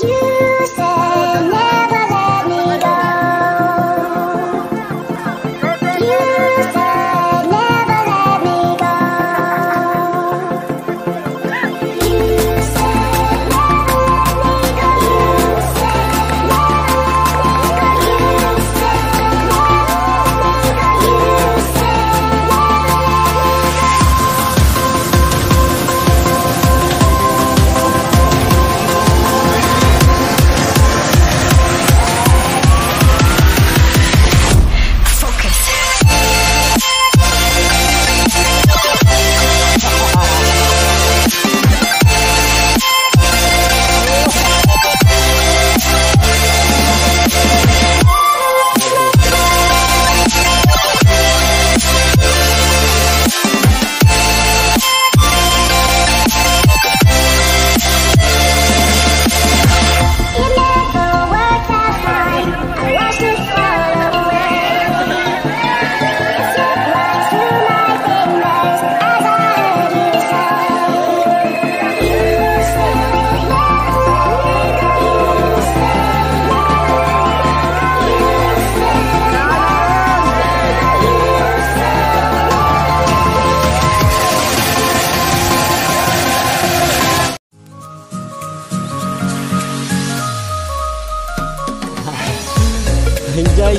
You said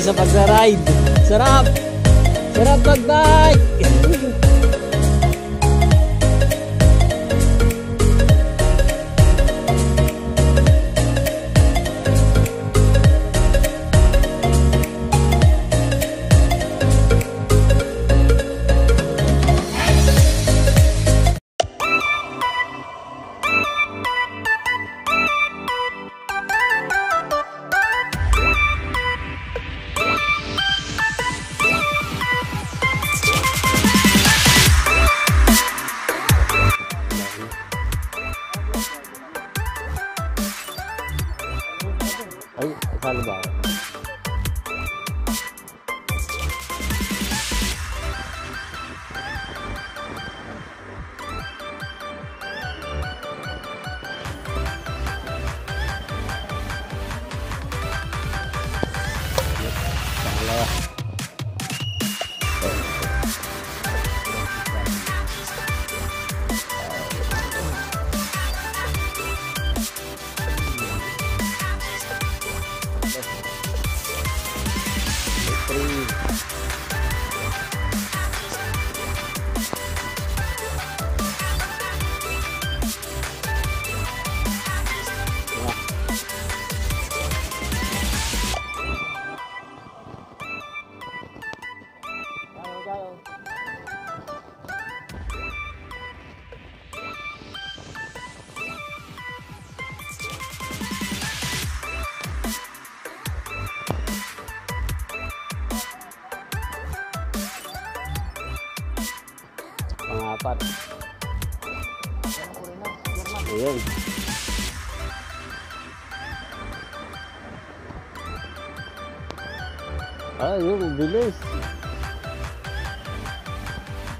sa pagra-ride. Sarap! Sarap mag-bike!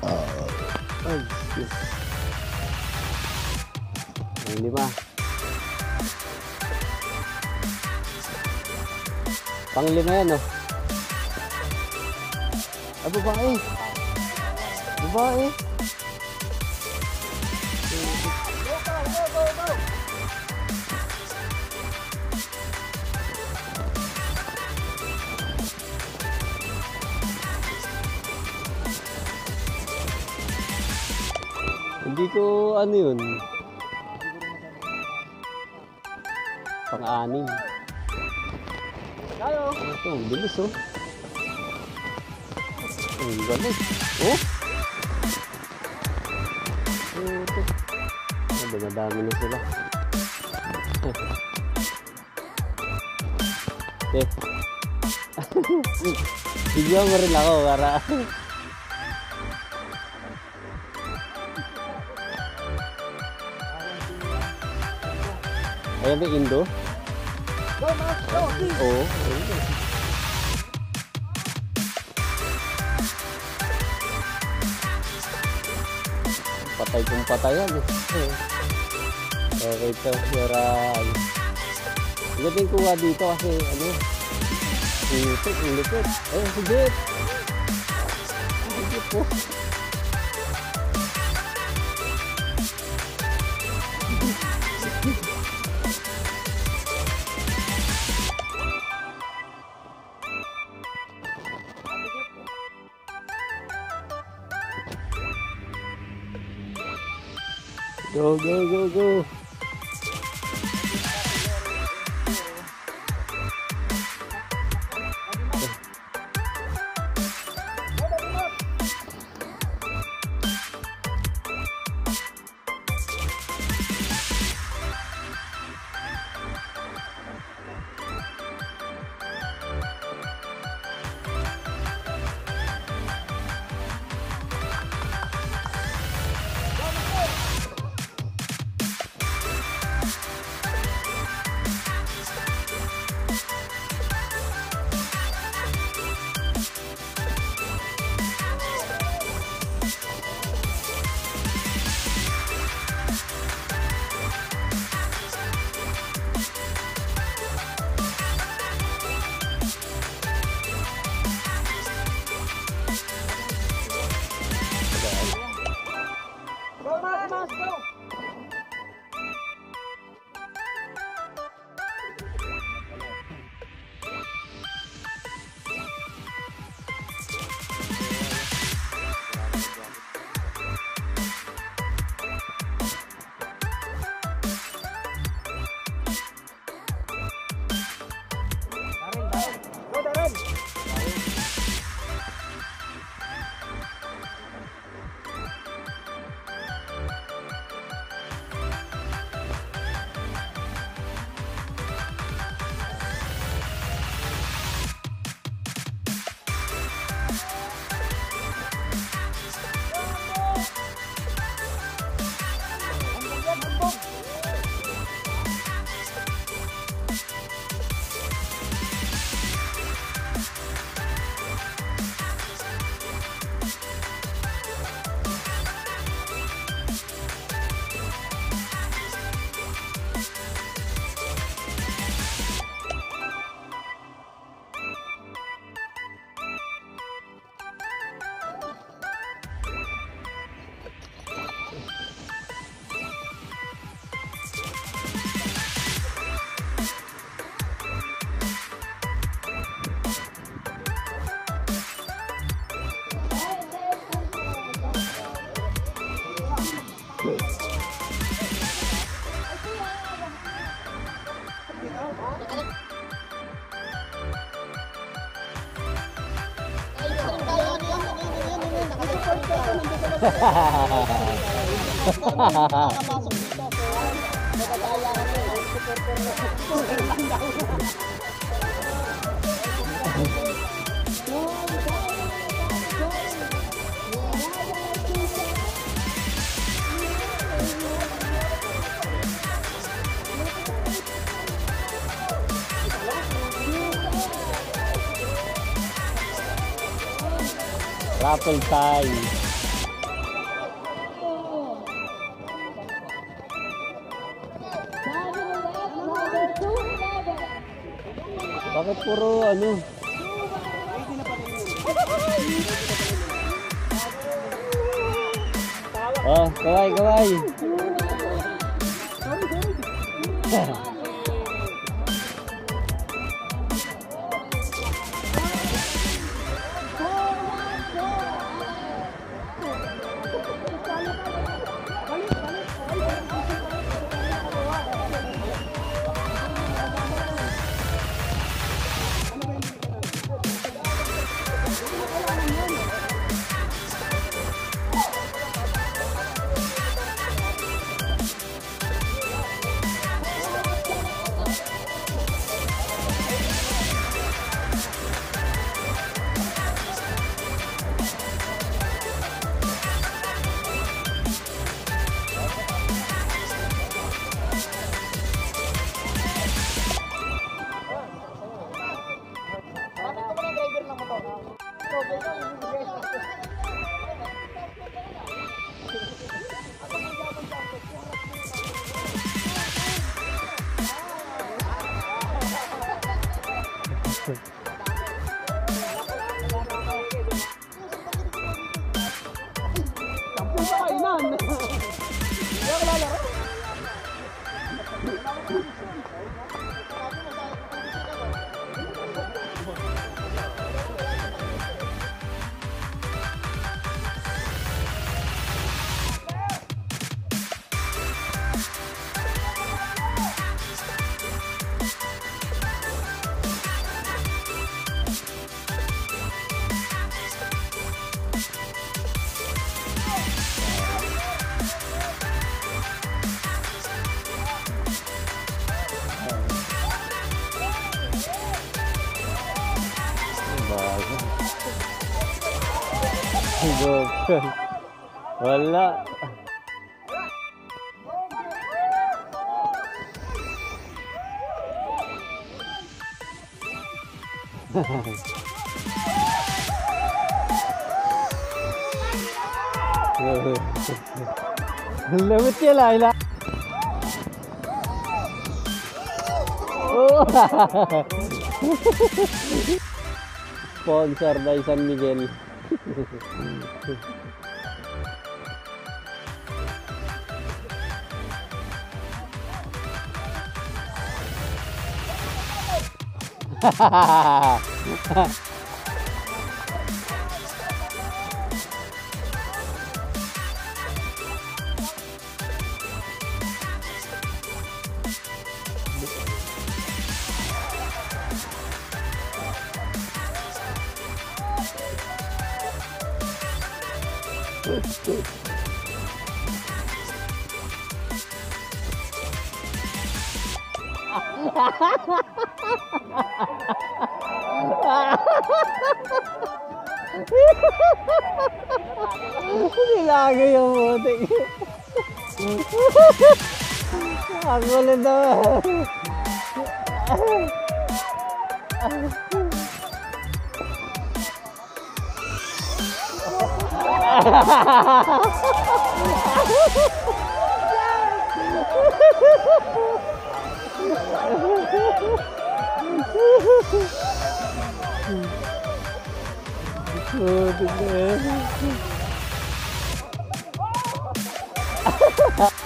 Ay, yes. Ang lima. Pang lima yan, oh. Ah, babae. Babae. Ano yun. Pang-anim. Ito, ang bilis oh. Ang galing. Oh! Ito. Ah, dumadami na sila. Eh. Bigyan mo rin ako para... Ayan ba yung Indo? Oo. ayun. Patay kung patayan eh. Okay to, sira. Gating kuha dito kasi ano. Ang lupit, ang lupit. Ay, higit. Higit po. Go, go, go, go. Raffle time. Puro ano? Oh, kaway, kaway. Wala. Lamit niya, Laila. Oh! Sponsor by San Miguel. 哈哈哈哈哈哈。Nilagay yung butik. Ang gulo naman. Butik na yan. Ha ha ha!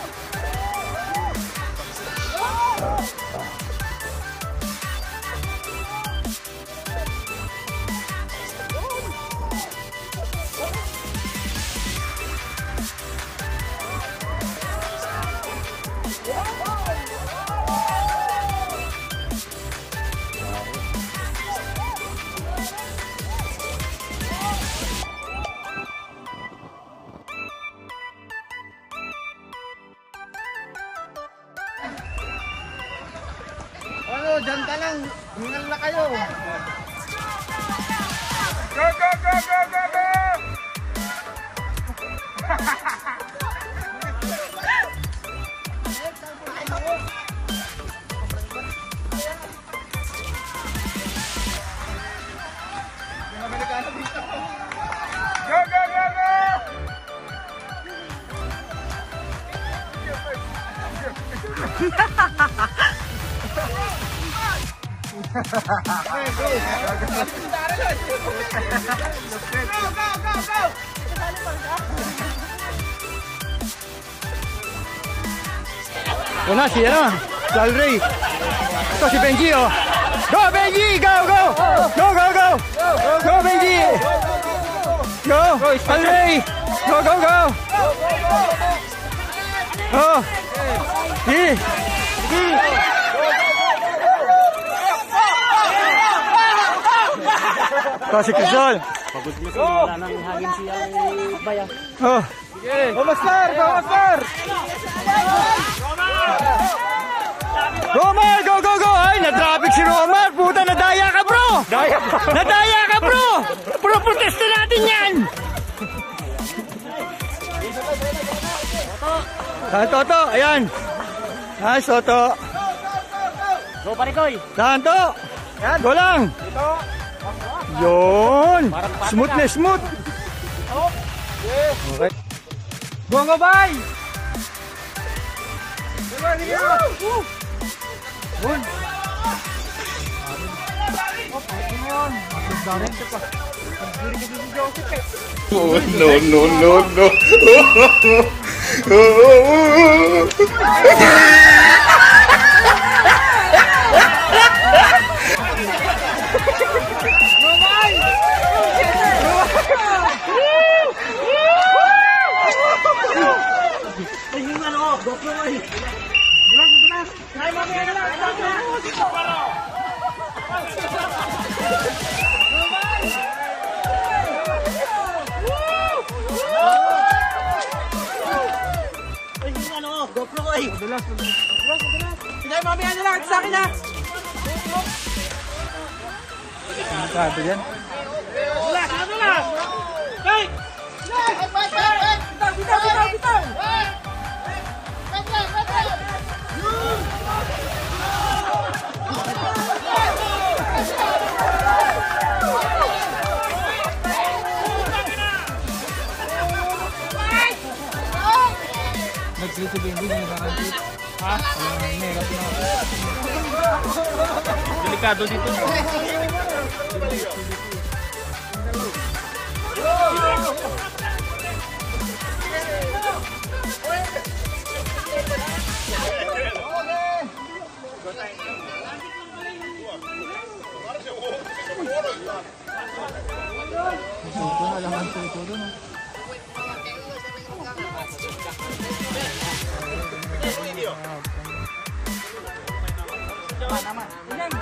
Una, si ano? Sal Rey. Si Benji. Go, Benji! Go, go! Go, go, go! Go, Benji! Go! Sal Rey! Go, go, go! Si! Ito si Quezon. Pagod mo siya, wala nang hangin siya ay bayan. Oh! Go, Master! Go! Romar, go, go, go! Ay, na-traffic si Romar! Puta, nadaya ka, bro! Nadaya Nadaya ka, bro! Pro protesta natin yan! Saan, Toto? Ayan! Ayan, Toto! Go, pare koy! Saan, to? Yan. Go lang! Yun! Smooth na smooth! Okay. Go, go, bye! Oh, no, no, no, no. Sabi yan. bingung nanti. Hah? Merah na. Delikado dito. Ito na lang ang tuto doon yo. Aman, aman. Tenang.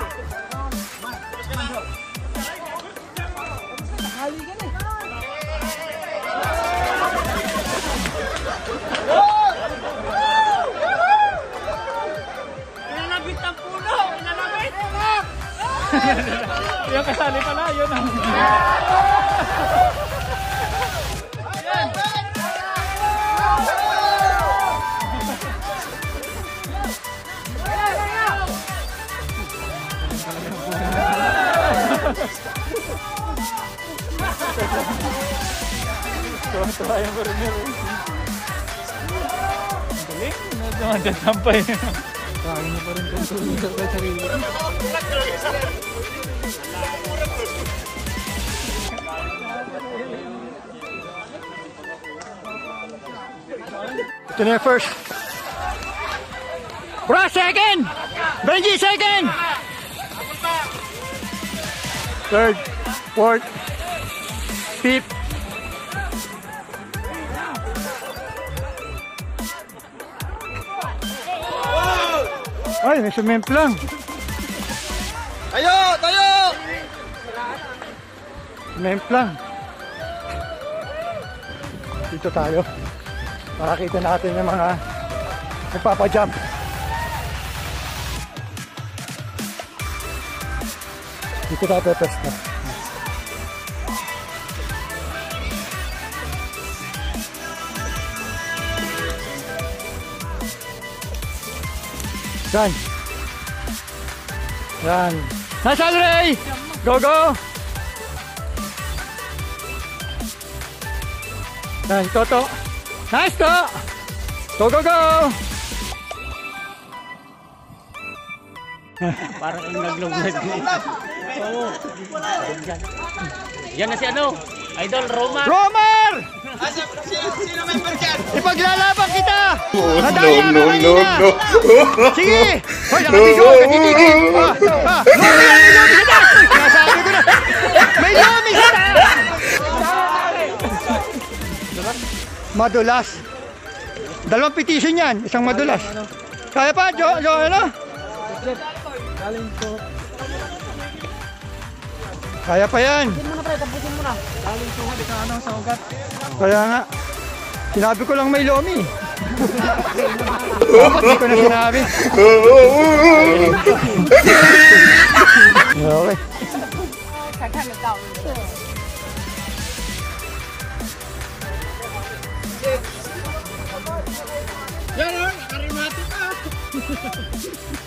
Tuwa-tuwa yung Cornel. Galing, nadadampay. Kaya niya pa rin kontrol sa sarili. Ito na yung first. Bra, second! Benji, second! Third, fourth, fifth. Ay, may sumemplang. Tayo! Tayo! Sumemplang. Dito tayo. Makakita natin yung mga nagpapajump. Dito tayo pepesta. Yan. Yan. Nasaan Ray? Go, go! Yan, Toto. Nice to! Go, go, go! Parang ang nagluglag. Oo. Yan na si ano? Idol Roma. Romar! Sino, sino member dyan? Ipaglalaban kita! Nadaya no, ka no, kanina! no, Sige! Hoy, nakabidyo ka, nagtitigil! Ah, ah! Lomi ka na! Sinasabi ko na! May lomi ka na! Madulas. Dalawang petition yan, isang madulas. Kaya pa, Jo, Jo, ano? Kaya pa yan. Kaya nga. Sinabi ko lang may lomi. Dapat di ko na sinabi. Okay. Yan o, nakarimati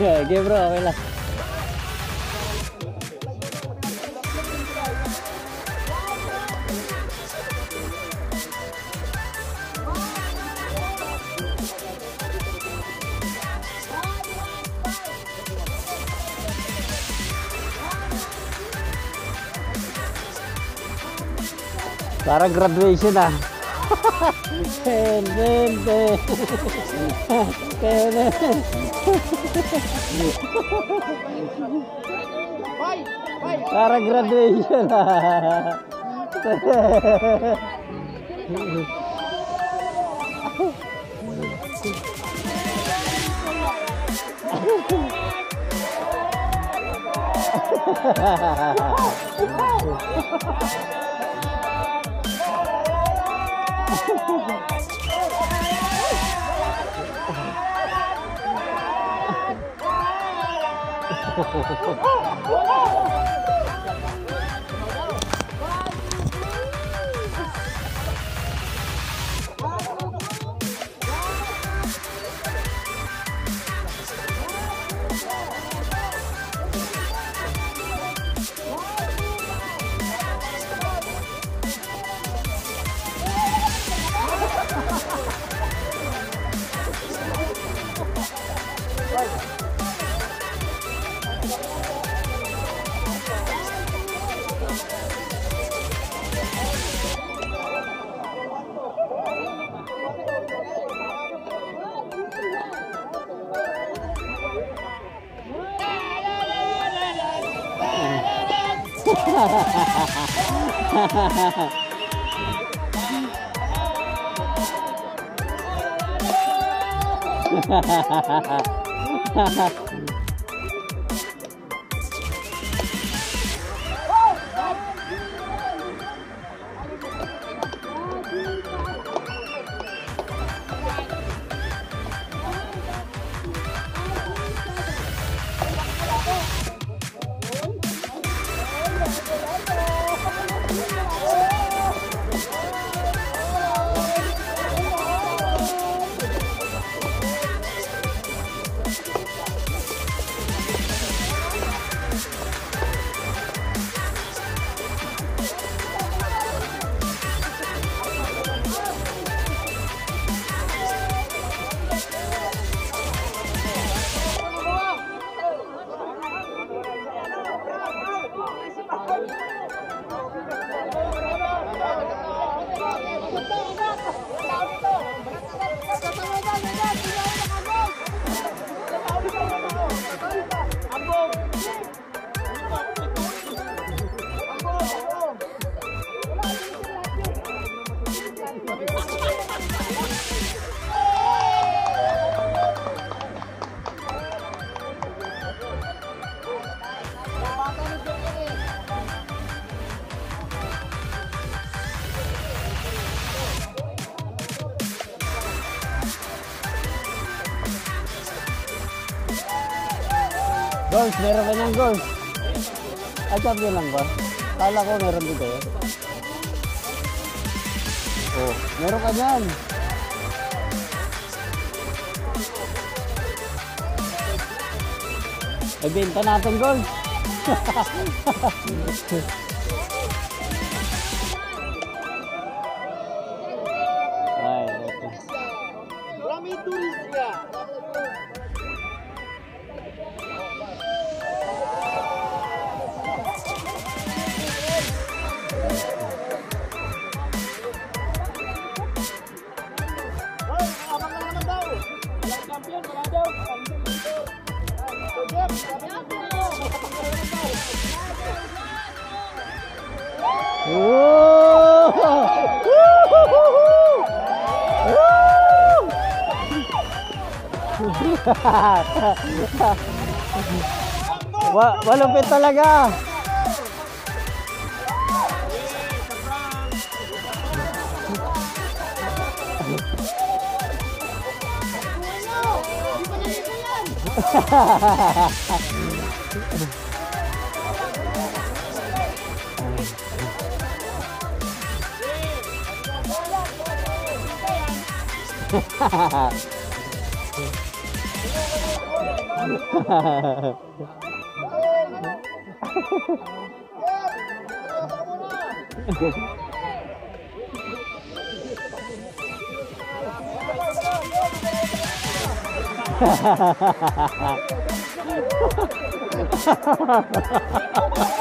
Sige bro, okay lang. Parang graduation ah. Ben, ben, ben. Ben, ben. Para graduation Oh, oh, oh, oh. Ah. Goals, ha ha ha meron ka niyang goals. Ay, champion lang ba? Kala ko meron din kayo. Oh, meron ka niyan. Ibenta natin goals. Wa walumpit talaga. Ha ha ha. 哈哈哈哈哈哈！哈哈哈哈哈哈！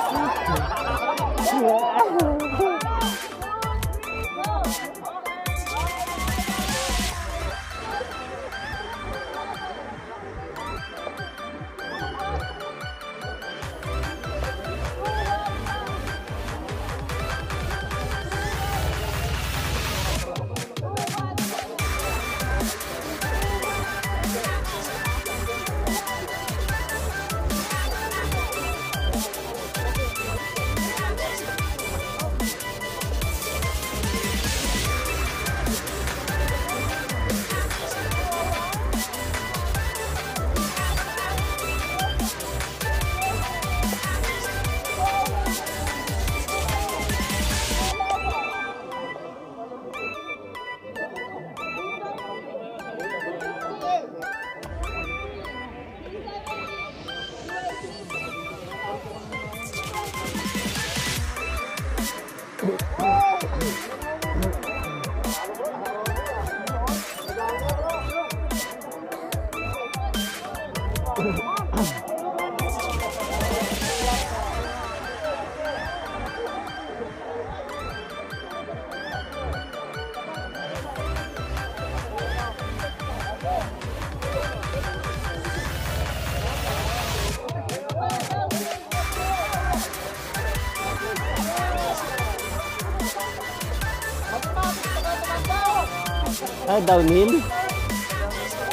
Downhill?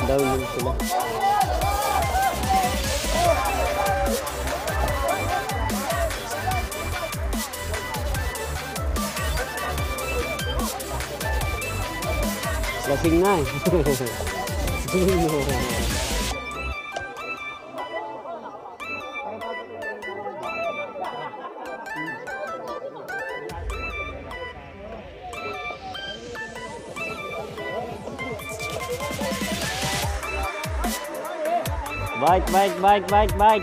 Downhill sila. Lasing na eh. Bike, bike, bike, bike, bike.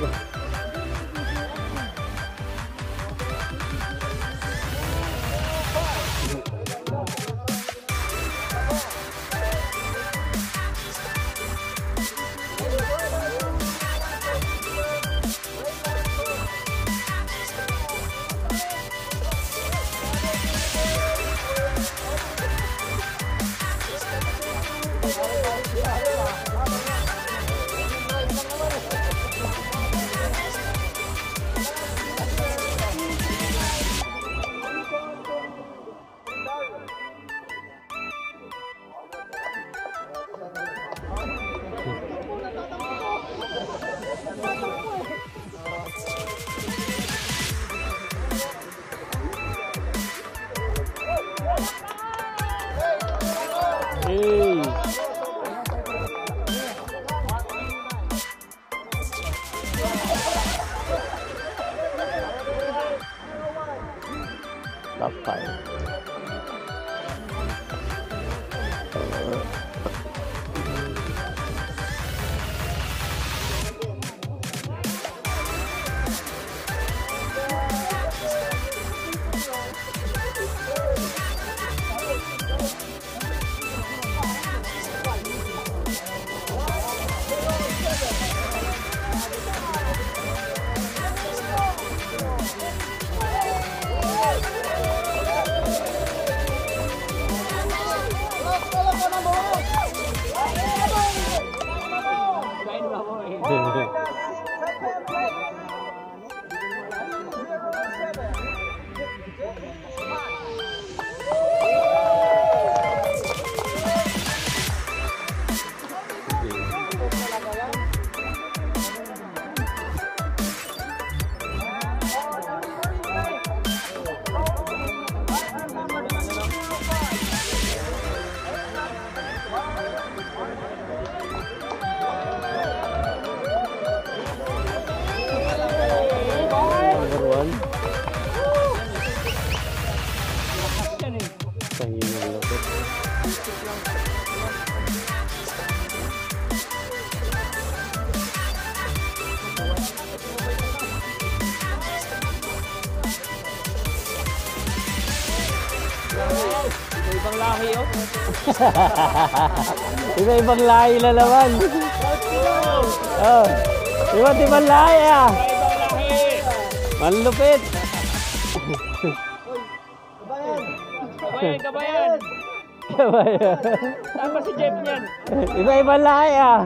Let's. Ibang lahi oh. Iba-ibang lahi na naman. oh. Iba't ibang lahi ah. Manlupit. Kabayan! Kabayan! Kabayan! Kabayan. Tama si Jeff niyan. Iba-ibang lahi ah.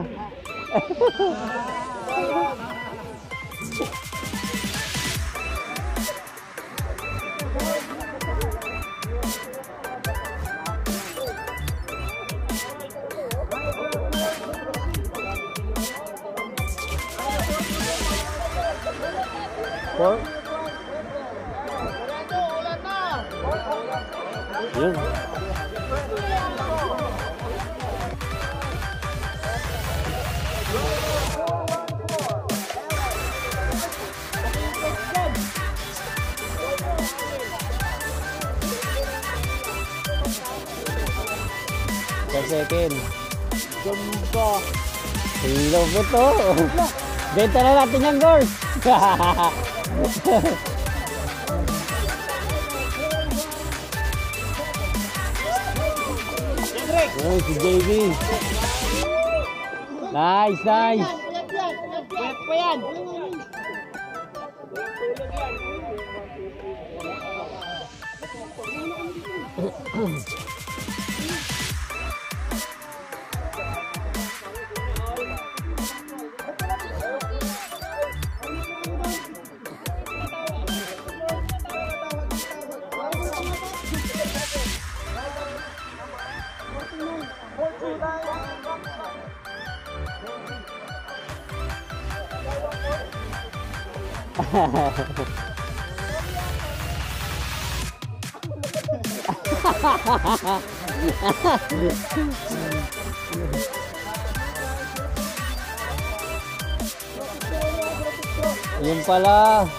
Sa second. Ganda. Hello po to. Benta na natin yung goals. Oh, si JB. Nice, nice. 好了